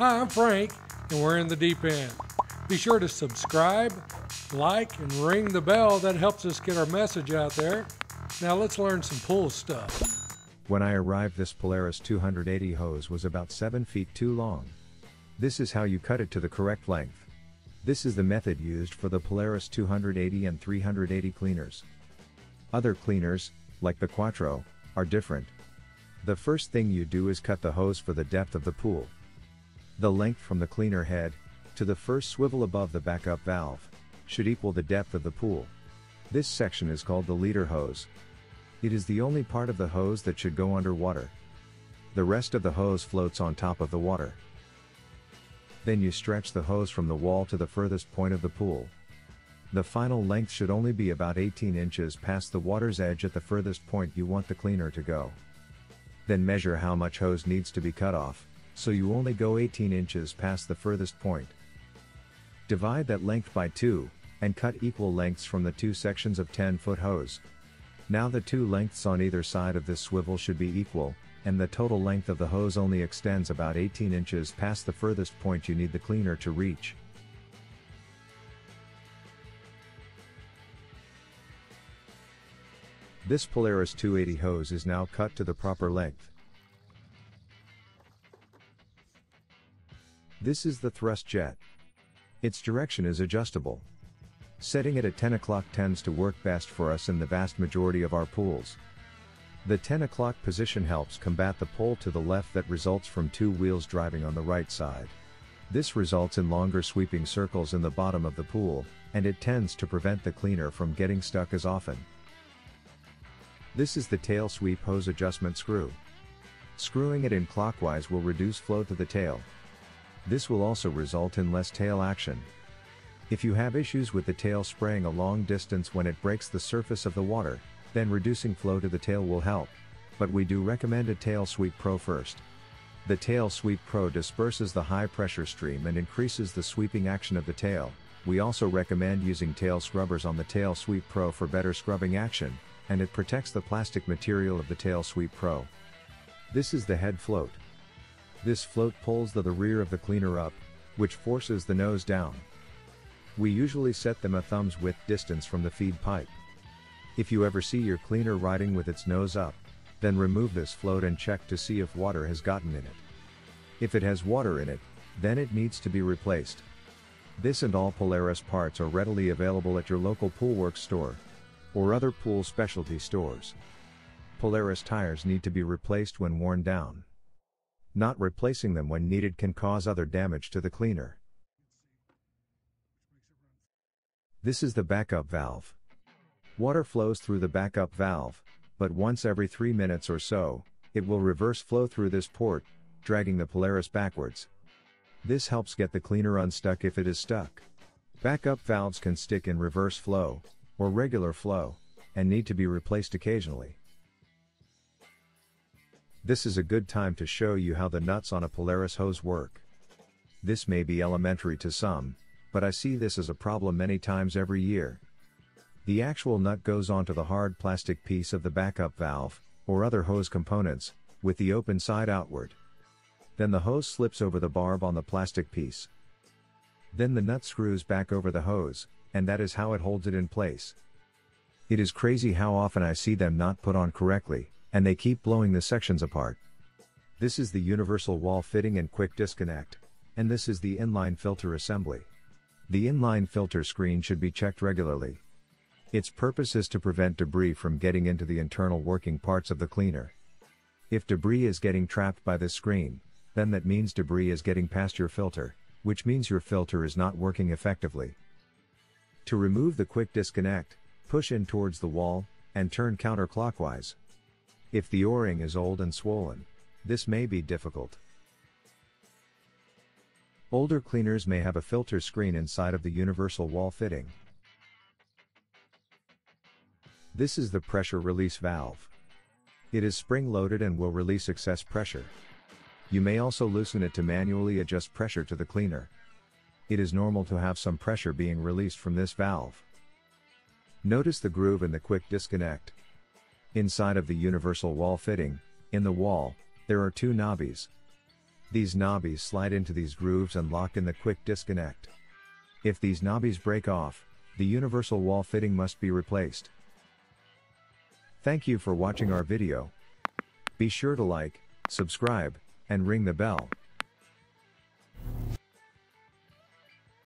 Hi, I'm Frank, and we're in the deep end. Be sure to subscribe, like, and ring the bell. That helps us get our message out there. Now let's learn some pool stuff. When I arrived this Polaris 280 hose was about 7 feet too long. This is how you cut it to the correct length. This is the method used for the Polaris 280 and 380 cleaners. Other cleaners, like the Quattro, are different. The first thing you do is cut the hose for the depth of the pool. The length from the cleaner head, to the first swivel above the backup valve, should equal the depth of the pool. This section is called the leader hose. It is the only part of the hose that should go underwater. The rest of the hose floats on top of the water. Then you stretch the hose from the wall to the furthest point of the pool. The final length should only be about 18 inches past the water's edge at the furthest point you want the cleaner to go. Then measure how much hose needs to be cut off, so you only go 18 inches past the furthest point. Divide that length by 2, and cut equal lengths from the two sections of 10 foot hose. Now the two lengths on either side of this swivel should be equal, and the total length of the hose only extends about 18 inches past the furthest point you need the cleaner to reach. This Polaris 280 hose is now cut to the proper length. This is the thrust jet. Its direction is adjustable. Setting it at 10 o'clock tends to work best for us in the vast majority of our pools. The 10 o'clock position helps combat the pull to the left that results from two wheels driving on the right side. This results in longer sweeping circles in the bottom of the pool, and it tends to prevent the cleaner from getting stuck as often. This is the tail sweep hose adjustment screw. Screwing it in clockwise will reduce flow to the tail. This will also result in less tail action. If you have issues with the tail spraying a long distance when it breaks the surface of the water, then reducing flow to the tail will help. But we do recommend a Tail Sweep Pro first. The Tail Sweep Pro disperses the high pressure stream and increases the sweeping action of the tail. We also recommend using tail scrubbers on the Tail Sweep Pro for better scrubbing action, and it protects the plastic material of the Tail Sweep Pro. This is the head float. This float pulls the, the rear of the cleaner up, which forces the nose down. We usually set them a thumb's width distance from the feed pipe. If you ever see your cleaner riding with its nose up, then remove this float and check to see if water has gotten in it. If it has water in it, then it needs to be replaced. This and all Polaris parts are readily available at your local pool Poolwerx store or other pool specialty stores. Polaris tires need to be replaced when worn down. Not replacing them when needed can cause other damage to the cleaner. This is the backup valve. Water flows through the backup valve, but once every 3 minutes or so, it will reverse flow through this port, dragging the Polaris backwards. This helps get the cleaner unstuck if it is stuck. Backup valves can stick in reverse flow, or regular flow, and need to be replaced occasionally. This is a good time to show you how the nuts on a Polaris hose work. This may be elementary to some, but I see this as a problem many times every year. The actual nut goes onto the hard plastic piece of the backup valve, or other hose components, with the open side outward. Then the hose slips over the barb on the plastic piece. Then the nut screws back over the hose, and that is how it holds it in place. It is crazy how often I see them not put on correctly, and they keep blowing the sections apart. This is the universal wall fitting and quick disconnect, and this is the inline filter assembly. The inline filter screen should be checked regularly. Its purpose is to prevent debris from getting into the internal working parts of the cleaner. If debris is getting trapped by this screen, then that means debris is getting past your filter, which means your filter is not working effectively. To remove the quick disconnect, push in towards the wall, and turn counterclockwise. If the o-ring is old and swollen, this may be difficult. Older cleaners may have a filter screen inside of the universal wall fitting. This is the pressure release valve. It is spring loaded and will release excess pressure. You may also loosen it to manually adjust pressure to the cleaner. It is normal to have some pressure being released from this valve. Notice the groove in the quick disconnect. Inside of the universal wall fitting, in the wall, there are two knobbies. These knobbies slide into these grooves and lock in the quick disconnect. If these knobbies break off, the universal wall fitting must be replaced. Thank you for watching our video. Be sure to like, subscribe, and ring the bell.